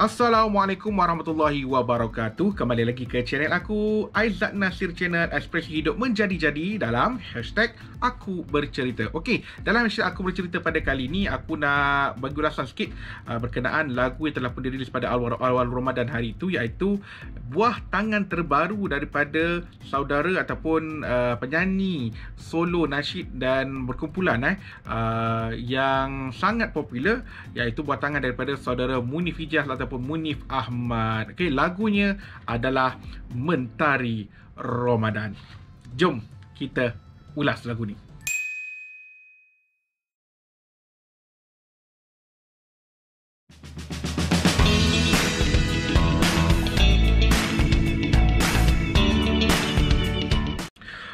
Assalamualaikum warahmatullahi wabarakatuh. Kembali lagi ke channel aku Aizat Nasir Channel Ekspresi Hidup Menjadi-Jadi Dalam hashtag Aku Bercerita. Okey, dalam hashtag Aku Bercerita pada kali ini Aku nak bagi ulasan sikit uh, Berkenaan lagu yang telah pun dirilis pada awal-awal Ramadan hari itu Iaitu Buah Tangan Terbaru daripada Saudara ataupun uh, penyanyi Solo nasyid dan berkumpulan eh, uh, Yang sangat popular Iaitu Buah Tangan daripada saudara Munif Hijaz ataupun ataupun Munif Ahmad. Okey, lagunya adalah Mentari Ramadan. Jom kita ulas lagu ni.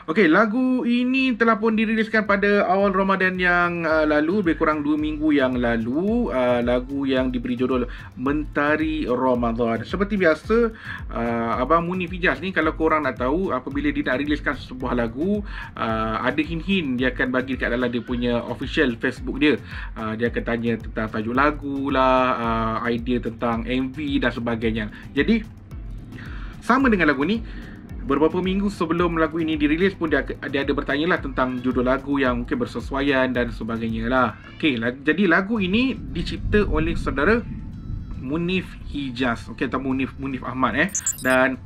Okey, lagu ini telah pun diriliskan pada awal Ramadan yang uh, lalu, lebih kurang 2 minggu yang lalu. Uh, lagu yang diberi judul Mentari Ramadan. Seperti biasa, uh, Abang Muni Fijaz ni kalau korang nak tahu, apabila dia nak riliskan sebuah lagu, uh, ada hint-hint dia akan bagi dekat dalam dia punya official Facebook dia. Uh, dia akan tanya tentang tajuk lagu lah, uh, idea tentang MV dan sebagainya. Jadi, sama dengan lagu ni, beberapa minggu sebelum lagu ini dirilis pun dia, dia ada bertanya lah tentang judul lagu yang mungkin bersesuaian dan sebagainya lah. Okay, jadi lagu ini dicipta oleh saudara Munif Hijaz. Okay, atau Munif, Munif Ahmad eh. Dan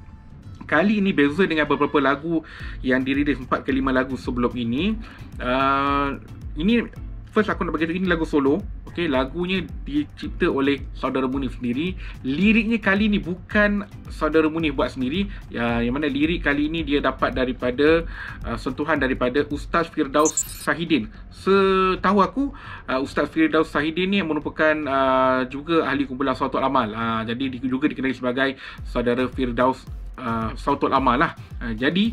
kali ini beza dengan beberapa lagu yang dirilis 4 ke 5 lagu sebelum ini. Uh, ini first aku nak beritahu ini lagu solo. Okey, lagunya dicipta oleh saudara Munif sendiri. Liriknya kali ni bukan saudara Munif buat sendiri. Ya, yang mana lirik kali ini dia dapat daripada uh, sentuhan daripada Ustaz Firdaus Sahidin. Setahu aku, uh, Ustaz Firdaus Sahidin ni merupakan uh, juga ahli kumpulan Sautul Amal. Uh, jadi juga dikenali sebagai saudara Firdaus uh, Sautul Amal lah. Uh, jadi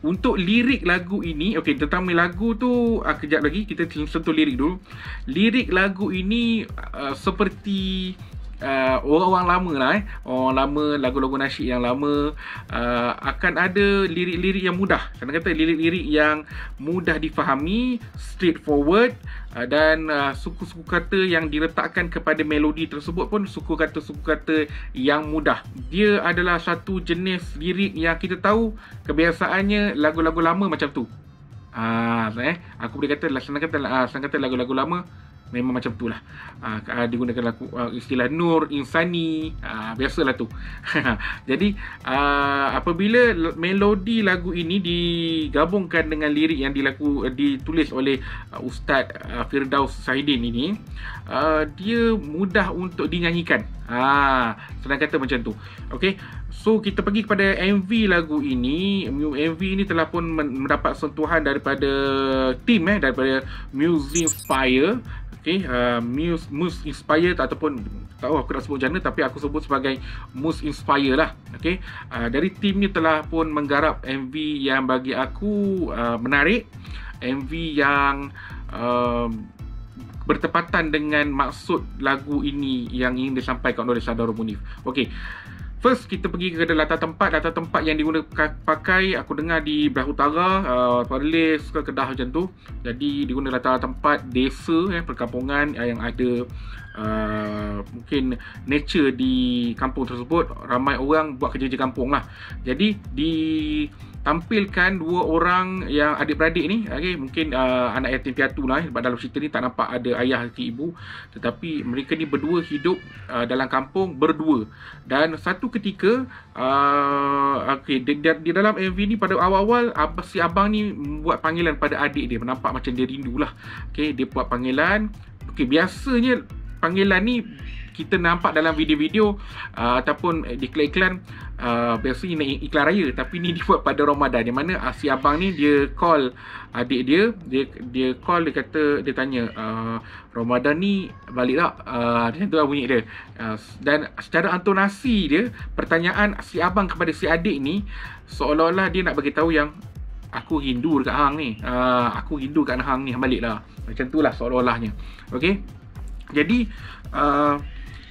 untuk lirik lagu ini okey tentang lagu tu uh, kejap lagi kita sentuh lirik dulu. Lirik lagu ini uh, seperti uh, orang-orang lama lah eh. Orang lama lagu-lagu nasyid yang lama uh, akan ada lirik-lirik yang mudah. Saya kata lirik-lirik yang mudah difahami straightforward dan uh, suku-suku kata yang diletakkan kepada melodi tersebut pun suku kata-suku kata yang mudah. Dia adalah satu jenis lirik yang kita tahu kebiasaannya lagu-lagu lama macam tu. Ah uh, eh aku boleh kata senang kata uh, senang kata lagu-lagu lama memang macam tu lah uh, digunakan lagu, uh, istilah nur insani uh, biasalah tu jadi uh, apabila melodi lagu ini digabungkan dengan lirik yang dilaku uh, ditulis oleh uh, Ustaz uh, Firdaus Sahidin ini uh, dia mudah untuk dinyanyikan Ah, senang kata macam tu. Okay. So kita pergi kepada MV lagu ini. MV ini telah pun mendapat sentuhan daripada tim eh daripada Music Fire Okay, uh, Muse, Muse Inspire ataupun tahu aku nak sebut jana tapi aku sebut sebagai Muse Inspire lah. Okay, uh, dari tim ni telah pun menggarap MV yang bagi aku uh, menarik, MV yang uh, bertepatan dengan maksud lagu ini yang ingin disampaikan oleh Saudara Munif. Okay, First kita pergi ke latar tempat. Latar tempat yang digunakan pakai Aku dengar di belah utara uh, Perlis ke Kedah macam tu. Jadi digunakan latar tempat Desa eh, Perkampungan uh, yang ada uh, Mungkin nature di kampung tersebut. Ramai orang buat kerja-kerja kampung lah. Jadi di tampilkan dua orang yang adik-beradik ni. Okay, mungkin uh, anak yatim piatu lah sebab dalam cerita ni tak nampak ada ayah atau ibu. Tetapi mereka ni berdua hidup uh, dalam kampung berdua. Dan satu ketika uh, okay, di, di, di dalam MV ni pada awal-awal ab, si abang ni buat panggilan pada adik dia. Nampak macam dia rindu lah okay, dia buat panggilan. Okay, biasanya panggilan ni kita nampak dalam video-video uh, ataupun di iklan-iklan uh, biasanya ini iklan raya tapi ni dibuat pada Ramadan. Di mana uh, si abang ni dia call adik dia dia dia call dia kata dia tanya uh, Ramadan ni balik tak? Uh, macam tu lah bunyi dia. Uh, dan secara antonasi dia pertanyaan si abang kepada si adik ni seolah-olah dia nak bagi tahu yang aku rindu dekat hang ni. Uh, aku rindu dekat hang ni balik lah macam tu lah seolah-olahnya. Ok jadi uh,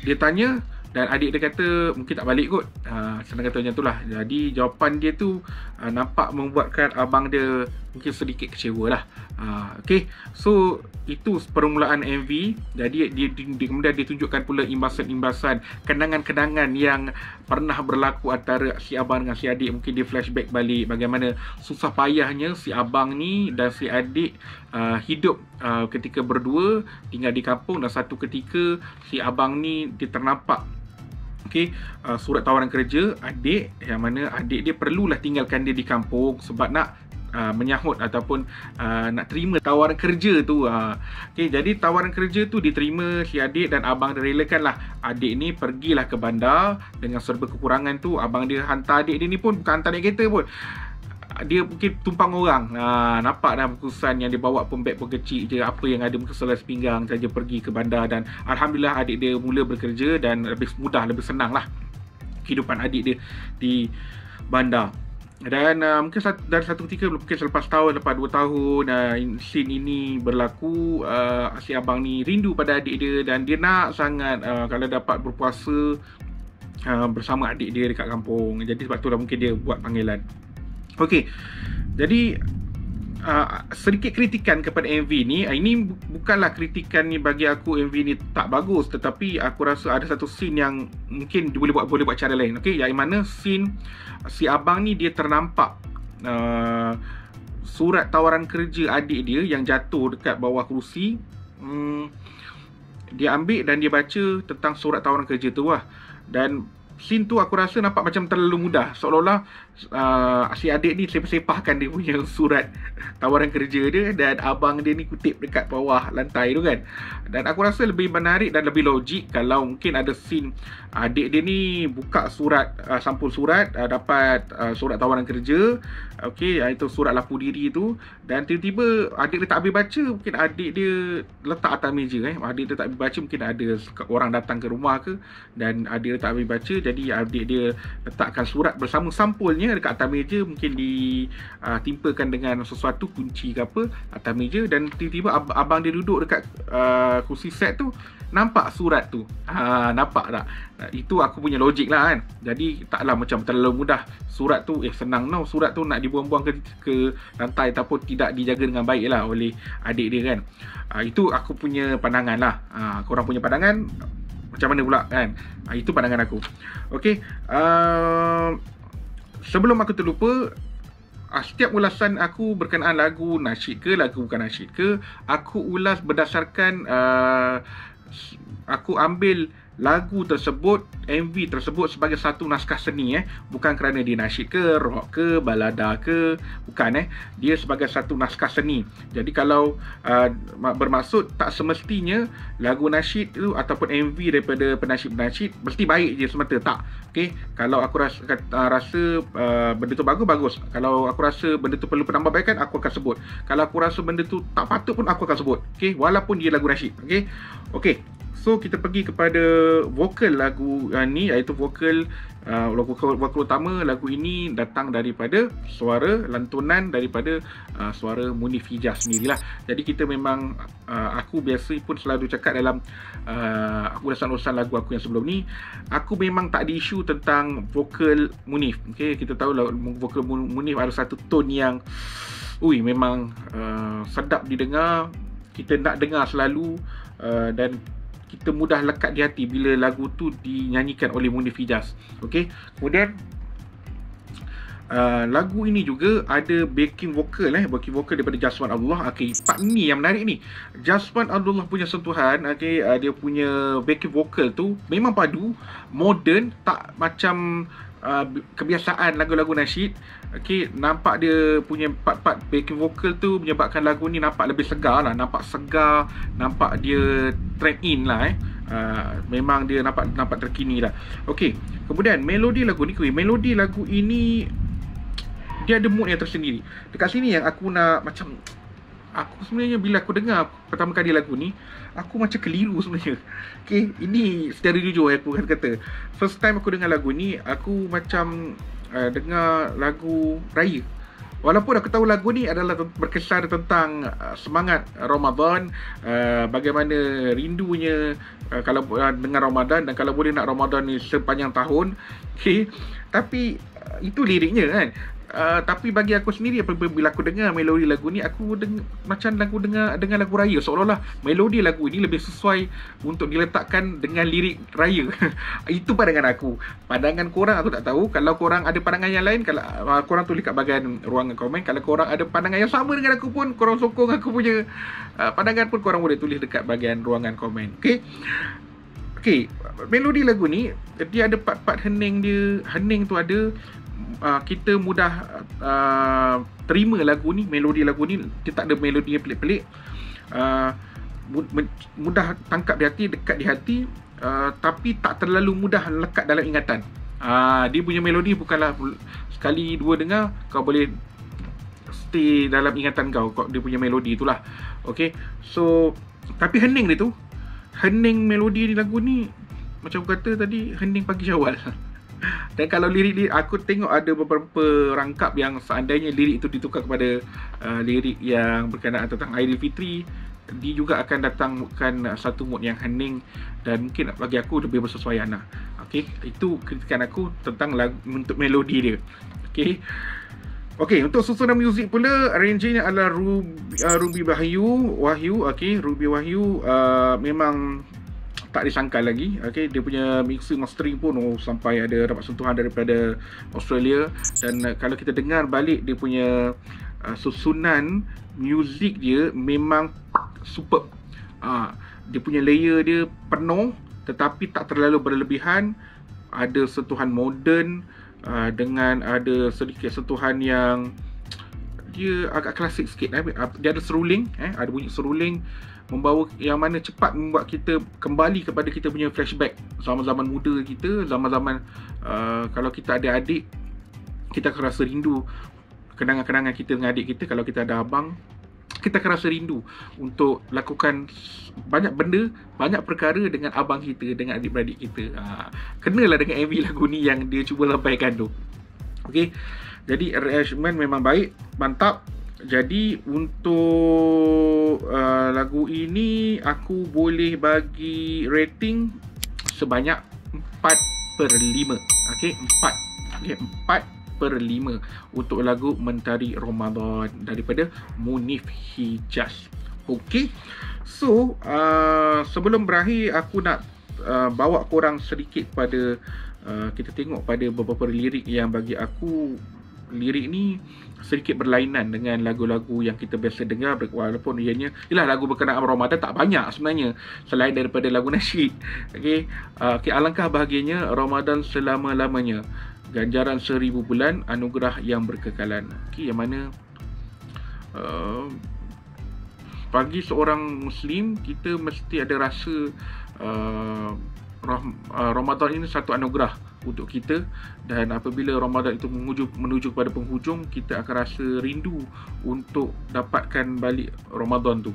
dia tanya dan adik dia kata mungkin tak balik kot. Uh, senang kata macam tu lah. Jadi jawapan dia tu uh, nampak membuatkan abang dia mungkin sedikit kecewa lah. Uh, okay, so itu permulaan MV. Jadi dia, dia, dia kemudian ditunjukkan pula imbasan-imbasan kenangan-kenangan yang pernah berlaku antara si abang dengan si adik. Mungkin dia flashback balik bagaimana susah payahnya si abang ni dan si adik uh, hidup uh, ketika berdua tinggal di kampung dan satu ketika si abang ni dia ternampak okey uh, surat tawaran kerja adik yang mana adik dia perlulah tinggalkan dia di kampung sebab nak uh, menyahut ataupun uh, nak terima tawaran kerja tu. Uh. Okay, jadi tawaran kerja tu diterima si adik dan abang dia relakan lah. Adik ni pergilah ke bandar dengan serba kekurangan tu. Abang dia hantar adik dia ni pun bukan hantar naik kereta pun. Dia mungkin tumpang orang ha, Nampak dah keputusan yang dia bawa pun beg pun kecil je Apa yang ada muka selai sepinggang Saja pergi ke bandar Dan Alhamdulillah adik dia mula bekerja Dan lebih mudah, lebih senang lah Kehidupan adik dia di bandar dan uh, mungkin satu, dari satu ketika mungkin selepas tahun lepas dua tahun uh, scene ini berlaku uh, si abang ni rindu pada adik dia dan dia nak sangat uh, kalau dapat berpuasa uh, bersama adik dia dekat kampung jadi sebab tu lah mungkin dia buat panggilan Okey. Jadi uh, sedikit kritikan kepada MV ni. Uh, ini bukanlah kritikan ni bagi aku MV ni tak bagus tetapi aku rasa ada satu scene yang mungkin boleh buat boleh buat cara lain okey? Yang mana scene si abang ni dia ternampak uh, surat tawaran kerja adik dia yang jatuh dekat bawah kerusi. Um, dia ambil dan dia baca tentang surat tawaran kerja tu lah. Dan scene tu aku rasa nampak macam terlalu mudah. Seolah-olah uh, si adik ni sepah-sepahkan dia punya surat tawaran kerja dia dan abang dia ni kutip dekat bawah lantai tu kan. Dan aku rasa lebih menarik dan lebih logik kalau mungkin ada scene adik dia ni buka surat uh, sampul surat uh, dapat uh, surat tawaran kerja. Okey uh, itu surat lapu diri tu. Dan tiba-tiba adik dia tak habis baca mungkin adik dia letak atas meja eh. Adik dia tak habis baca mungkin ada orang datang ke rumah ke dan adik dia tak habis baca jadi adik dia letakkan surat bersama sampulnya dekat atas meja. Mungkin ditimpakan dengan sesuatu kunci ke apa atas meja. Dan tiba-tiba ab- abang dia duduk dekat uh, kursi set tu nampak surat tu. Ha, nampak tak? Itu aku punya logik lah kan. Jadi taklah macam terlalu mudah. Surat tu eh senang tau. Surat tu nak dibuang-buang ke, ke lantai ataupun tidak dijaga dengan baik lah oleh adik dia kan. Uh, itu aku punya pandangan lah. Uh, korang punya pandangan macam mana pula kan? Ha, itu pandangan aku. Okey uh, sebelum aku terlupa uh, setiap ulasan aku berkenaan lagu nasyid ke lagu bukan nasyid ke aku ulas berdasarkan uh, aku ambil lagu tersebut MV tersebut sebagai satu naskah seni eh. Bukan kerana dia nasyid ke rock ke balada ke bukan eh. Dia sebagai satu naskah seni. Jadi kalau uh, bermaksud tak semestinya lagu nasyid tu ataupun MV daripada penasyid-penasyid mesti baik je semata tak. Okey kalau aku rasa uh, rasa uh, benda tu bagus bagus. Kalau aku rasa benda tu perlu penambahbaikan aku akan sebut. Kalau aku rasa benda tu tak patut pun aku akan sebut. Okey walaupun dia lagu nasyid. Okey okey So kita pergi kepada vokal lagu uh, ni iaitu vokal uh, vokal, vokal utama lagu ini datang daripada suara lantunan daripada uh, suara Munif Hijaz sendirilah. Jadi kita memang uh, aku biasa pun selalu cakap dalam uh, ulasan-ulasan lagu aku yang sebelum ni aku memang tak ada isu tentang vokal Munif. Okey, kita tahu lah vokal Munif ada satu tone yang ui memang uh, sedap didengar. Kita nak dengar selalu uh, dan kita mudah lekat di hati bila lagu tu dinyanyikan oleh Munif Hijaz. Okey. Kemudian uh, lagu ini juga ada backing vocal eh, backing vocal daripada Jaswan Allah. Okey, part ni yang menarik ni. Jaswan Abdullah punya sentuhan, okey, uh, dia punya backing vocal tu memang padu, modern, tak macam uh, kebiasaan lagu-lagu nasyid okey nampak dia punya part-part backing vocal tu menyebabkan lagu ni nampak lebih segar lah. Nampak segar nampak dia trend in lah eh. Uh, memang dia nampak nampak terkini lah. Okey kemudian melodi lagu ni melodi lagu ini dia ada mood yang tersendiri. Dekat sini yang aku nak macam aku sebenarnya bila aku dengar pertama kali lagu ni aku macam keliru sebenarnya okay, ini secara jujur aku kata first time aku dengar lagu ni aku macam uh, dengar lagu raya Walaupun aku tahu lagu ni adalah berkesan tentang uh, semangat Ramadan, uh, bagaimana rindunya uh, kalau dengan Ramadan dan kalau boleh nak Ramadan ni sepanjang tahun. Okay. Tapi itu liriknya kan? Uh, tapi bagi aku sendiri apabila aku dengar melodi lagu ni aku deng- macam lagu dengar dengan lagu raya. Seolah-olah melodi lagu ini lebih sesuai untuk diletakkan dengan lirik raya. Itu pandangan aku. Pandangan korang aku tak tahu. Kalau korang ada pandangan yang lain kalau uh, korang tulis kat bahagian ruangan komen. Kalau korang ada pandangan yang sama dengan aku pun korang sokong aku punya uh, pandangan pun korang boleh tulis dekat bahagian ruangan komen. Okey? Okey melodi lagu ni dia ada part-part hening dia hening tu ada uh, kita mudah uh, terima lagu ni melodi lagu ni dia tak ada melodi yang pelik-pelik. Uh, mudah tangkap di hati dekat di hati uh, tapi tak terlalu mudah lekat dalam ingatan. Uh, dia punya melodi bukanlah sekali dua dengar kau boleh stay dalam ingatan kau kau dia punya melodi itulah okey so tapi hening dia tu. Hening melodi di lagu ni macam kata tadi hening pagi syawal Dan kalau lirik ni aku tengok ada beberapa rangkap yang seandainya lirik itu ditukar kepada uh, lirik yang berkenaan tentang Aidilfitri dia juga akan datangkan satu mood yang hening dan mungkin bagi aku lebih bersesuaian lah. Okay, itu kritikan aku tentang lagu untuk melodi dia. Okay. Okay, untuk susunan muzik pula arranging adalah Ruby, uh, Ruby Wahyu, Wahyu, okay, Ruby Wahyu uh, memang tak disangka lagi. Okey dia punya mixing mastering pun oh, sampai ada dapat sentuhan daripada Australia. Dan uh, kalau kita dengar balik dia punya uh, susunan muzik dia memang super uh, dia punya layer dia penuh tetapi tak terlalu berlebihan. Ada sentuhan moden uh, dengan ada sedikit sentuhan yang dia agak klasik sikit. Eh. dia ada seruling eh ada bunyi seruling membawa yang mana cepat membuat kita kembali kepada kita punya flashback zaman-zaman muda kita, zaman-zaman uh, kalau kita ada adik, kita akan rasa rindu kenangan-kenangan kita dengan adik kita kalau kita ada abang kita akan rasa rindu untuk lakukan banyak benda, banyak perkara dengan abang kita, dengan adik-beradik kita. Ha, kenalah dengan MV lagu ni yang dia cuba sampaikan tu. Okay. Jadi arrangement memang baik, mantap. Jadi untuk uh, lagu ini aku boleh bagi rating sebanyak 4 per 5. Okay, 4. Okay, 4 per 5 untuk lagu Mentari Ramadan daripada Munif Hijaz. Okay, so uh, sebelum berakhir aku nak uh, bawa korang sedikit pada uh, kita tengok pada beberapa lirik yang bagi aku lirik ni sedikit berlainan dengan lagu-lagu yang kita biasa dengar. Walaupun ianya ialah lagu berkenaan Ramadan tak banyak sebenarnya selain daripada lagu nasyid okey uh, okay, alangkah bahagianya Ramadan selama-lamanya. Ganjaran seribu bulan anugerah yang berkekalan. Okey yang mana uh, bagi seorang muslim kita mesti ada rasa uh, uh, Ramadan ini satu anugerah untuk kita dan apabila Ramadan itu menuju menuju kepada penghujung kita akan rasa rindu untuk dapatkan balik Ramadan tu.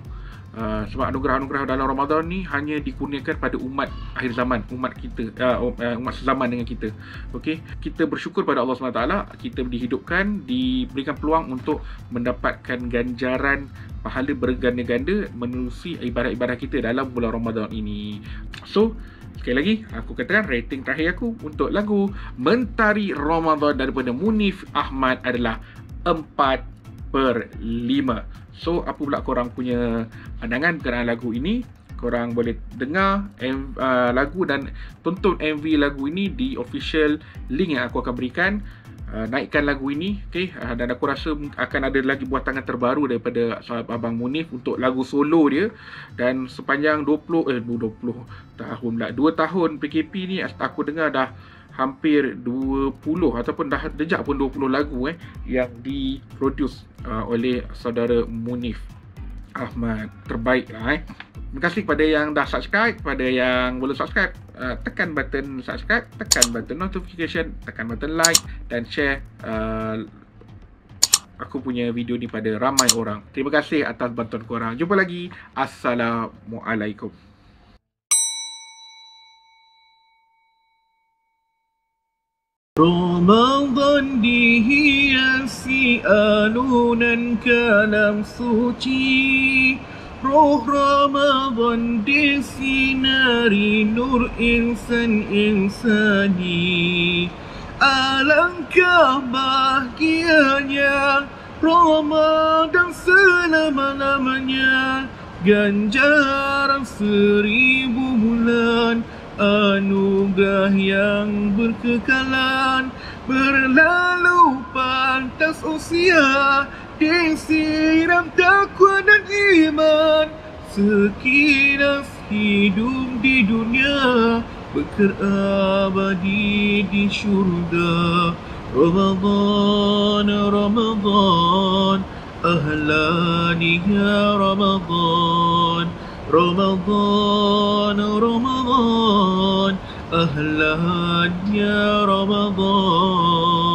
Uh, sebab anugerah-anugerah dalam Ramadan ni hanya dikurniakan pada umat akhir zaman, umat kita, uh, umat sezaman dengan kita. Okey, kita bersyukur pada Allah SWT, kita dihidupkan, diberikan peluang untuk mendapatkan ganjaran pahala berganda-ganda menerusi ibadah-ibadah kita dalam bulan Ramadan ini. So, Sekali lagi, aku katakan rating terakhir aku untuk lagu Mentari Ramadan daripada Munif Ahmad adalah 4 per 5. So, apa pula korang punya pandangan berkenaan lagu ini? Korang boleh dengar uh, lagu dan tonton MV lagu ini di official link yang aku akan berikan uh, naikkan lagu ini okay? uh, dan aku rasa akan ada lagi buat tangan terbaru daripada Abang Munif untuk lagu solo dia. Dan sepanjang 20 eh 20 tahun lah. 2 tahun PKP ni aku dengar dah hampir 20 ataupun dah dejak pun 20 lagu eh yang diproduce uh, oleh saudara Munif Ahmad. Terbaik lah eh Terima kasih kepada yang dah subscribe, kepada yang belum subscribe, uh, tekan button subscribe, tekan button notification, tekan button like dan share uh, aku punya video ni pada ramai orang. Terima kasih atas bantuan korang. Jumpa lagi. Assalamualaikum. Ramadan dihiasi alunan kalam suci Roh Ramadan disinari nur insan insani. Alangkah bahagianya Ramadan selama-lamanya. Ganjaran seribu bulan Anugerah yang berkekalan Berlalu pantas usia Disiram takwa dan iman Sekilas hidup di dunia Bekar abadi di syurga Ramadan, Ramadan أهلا يا رمضان رمضان رمضان أهلا يا رمضان.